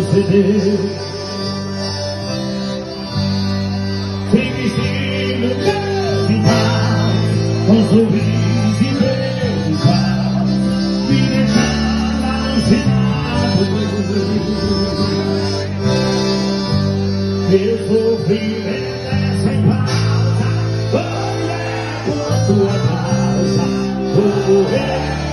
proceder Quem me ensina a virar Com sorriso e beijar Me deixar na ansiedade Eu vou viver sem pausa Olha por sua causa Vou morrer.